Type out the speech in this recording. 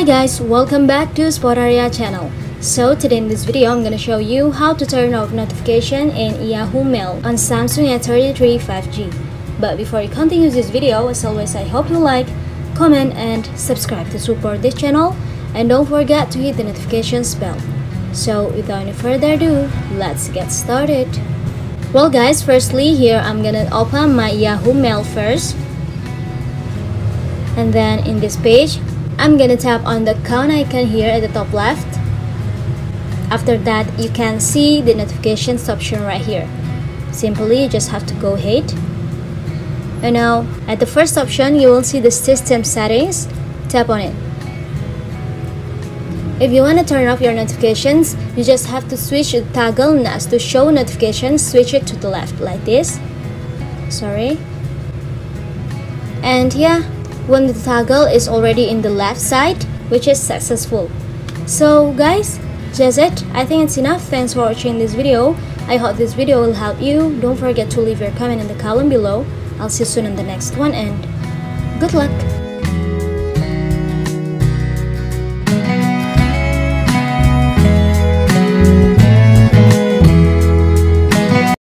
Hi guys, welcome back to Spotarya channel. So today in this video, I'm gonna show you how to turn off notification in Yahoo Mail on Samsung S33 5G. But before you continue this video, as always, I hope you like, comment, and subscribe to support this channel. And don't forget to hit the notifications bell. So without any further ado, let's get started. Well guys, firstly here I'm gonna open my Yahoo Mail first. And then in this page, I'm gonna tap on the count icon here at the top left. After that, you can see the notifications option right here. Simply, you just have to go ahead. And now, at the first option, you will see the system settings. Tap on it. If you want to turn off your notifications, you just have to switch the toggle next to show notifications, switch it to the left like this. Sorry. And yeah, when the toggle is already in the left side, which is successful. So guys, that's it. I think it's enough. Thanks for watching this video. I hope this video will help you. Don't forget to leave your comment in the column below. I'll see you soon in the next one and good luck!